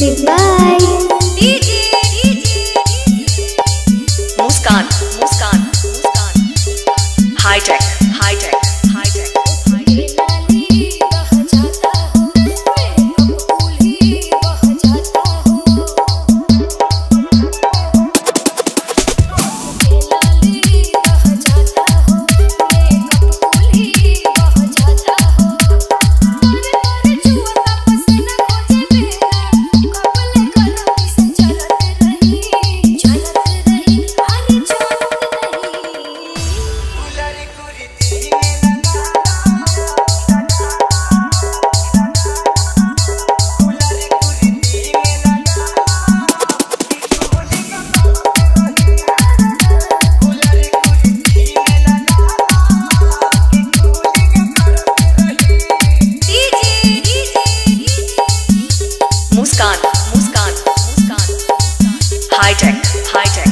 Music by Muskan Muskan Muskan high tech high tech, high tech.